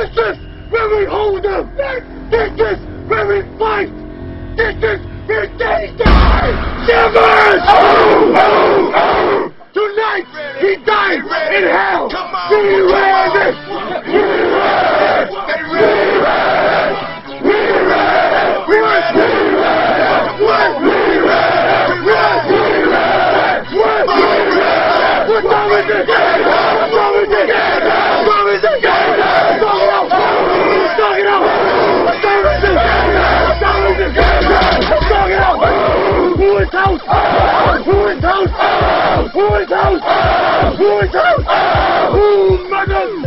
This is where we hold them. This is where we fight. This is where they die. Shivers! Tonight, he died in hell. We ready. We ready. We ready. We ready. We ready. We ready. We ready. What? What's wrong with this? What's Who is house? Who is house? Who is house? Who is house? Who house?